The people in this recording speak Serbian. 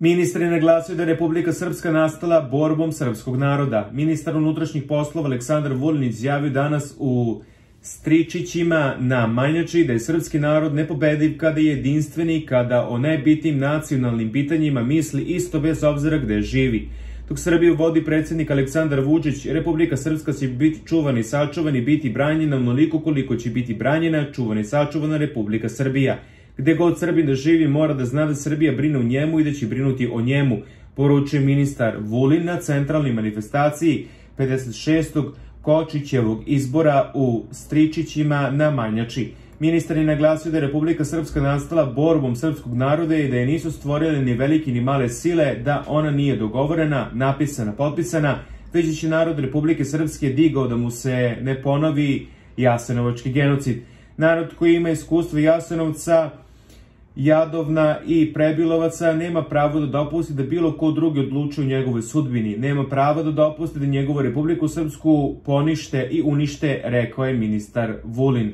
Ministar je naglasio da je Republika Srpska nastala borbom srpskog naroda. Ministar unutrašnjih poslova Aleksandar Vulin izjavio danas u Stričićima na Manjači da je srpski narod nepobediv kada je jedinstveni, kada o najbitnim nacionalnim pitanjima misli isto bez obzira gde živi. Dok Srbiju vodi predsednik Aleksandar Vučić, Republika Srpska će biti čuvana i sačuvana i biti branjena onoliko koliko će biti branjena, čuvana i sačuvana Republika Srbija. Gde god Srbin da živi mora da zna da Srbija brine o njemu i da će brinuti o njemu, poručuje ministar Vulin na centralnoj manifestaciji 56. Kočićevog izbora u Stričićima na Manjači. Ministar je naglasio da je Republika Srpska nastala borbom srpskog naroda i da je nisu stvorile ni velike ni male sile, da ona nije dogovorena, napisana, potpisana, već će narod Republike Srpske digao da mu se ne ponovi Jasenovački genocid. Narod koji ima iskustvo Jasenovca, Jadovna i Prebilovaca nema pravo da dopusti da bilo ko drugi odlučuje u njegovoj sudbini. Nema pravo da dopusti da njegovu Republiku Srpsku ponište i unište, rekao je ministar Vulin.